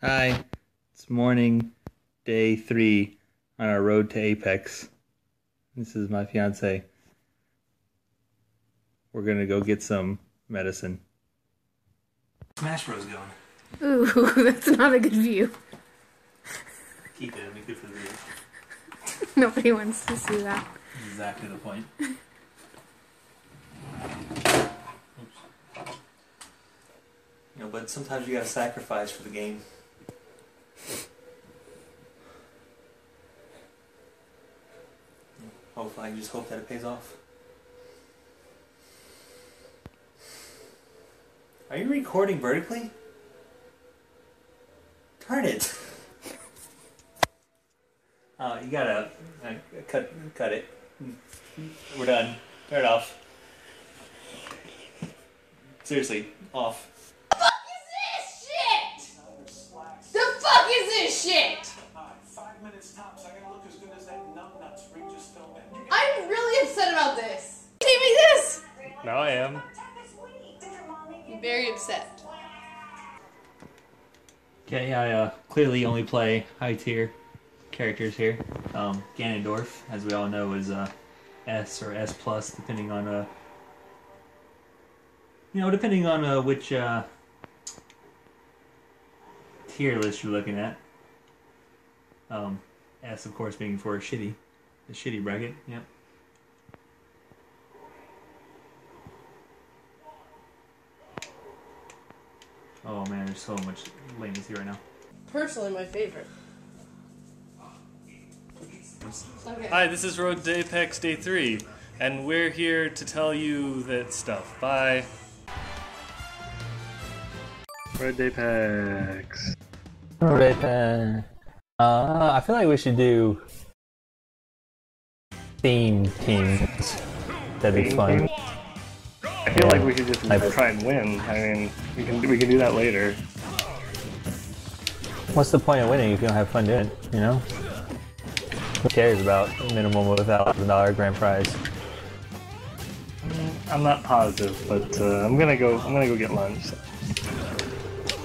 Hi, it's morning, day three on our road to Apex. This is my fiance. We're gonna go get some medicine. Smash Bros going. Ooh, that's not a good view. Keep it, it'll be good for the video. Nobody wants to see that. Exactly the point. Oops. You know, but sometimes you gotta sacrifice for the game. Hopefully, I just hope that it pays off. Are you recording vertically? Turn it. Oh, you gotta uh, cut cut it. We're done. Turn it off. Seriously, off. This. Now I am. Very upset. Okay, I uh, clearly only play high tier characters here. Um, Ganondorf, as we all know, is uh, S or S plus, depending on uh, you know, depending on uh, which uh, tier list you're looking at. Um, S, of course, being for shitty, the shitty bracket. Yep. Oh man, there's so much latency right now. Personally, my favorite. Okay. Hi, this is Road to Apex Day 3, and we're here to tell you that stuff. Bye. Road to Apex. Alright, uh, uh, I feel like we should do theme teams. That'd be Theme fun. I feel like we should just Like- try and win. I mean, we can we can do that later. What's the point of winning if you don't have fun doing it? You know? Who cares about minimum of a thousand dollar grand prize? I'm not positive, but uh, I'm gonna go. I'm gonna go get lunch.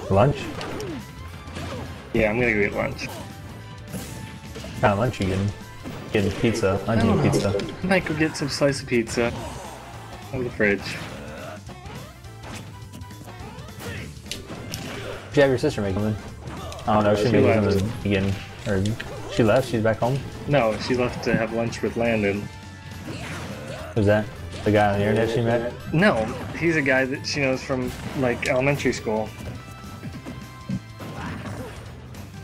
Lunch? Yeah, I'm gonna go get lunch. Of lunch you getting? Getting pizza. I'm getting pizza. I might go get some slice of pizza of the fridge. Did you have your sister make something? I don't know. She She made left. something in. Or she left. She's back home. No, she left to have lunch with Landon. Who's that? The guy on the internet she met? No, he's a guy that she knows from like elementary school.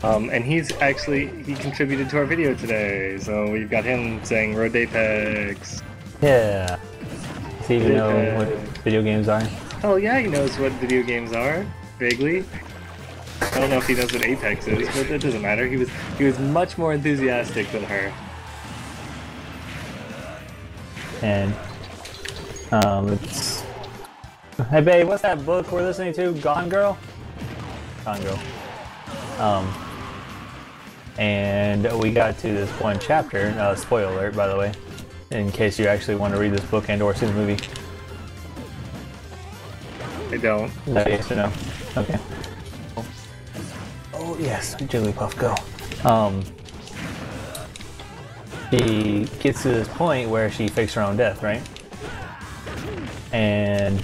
Um, and he's actually he contributed to our video today, so we've got him saying Road to Apex. Yeah. He even know what video games are? Oh yeah, he knows what video games are vaguely. I don't know if he knows what Apex is, but it doesn't matter. He was he was much more enthusiastic than her. and um, it's hey babe, what's that book we're listening to? Gone Girl. Gone Girl. Um, and we got to this one chapter. Uh, spoiler alert, by the way, in case you actually want to read this book and/or see the movie. I don't. Is that yes or no? Okay. Oh yes, Jigglypuff, go. Um, she gets to this point where she fakes her own death, right? And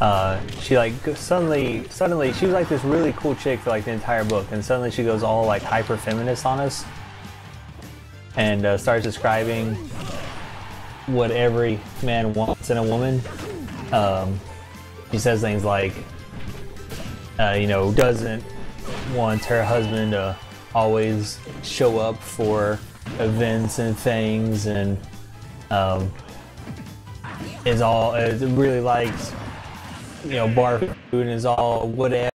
uh, she like suddenly, suddenly she was like this really cool chick for like the entire book, and suddenly she goes all like hyper feminist on us, and uh, starts describing what every man wants in a woman. Um, she says things like, uh, you know, doesn't want her husband to always show up for events and things, and um, is all is really likes, you know, bar food and is all whatever.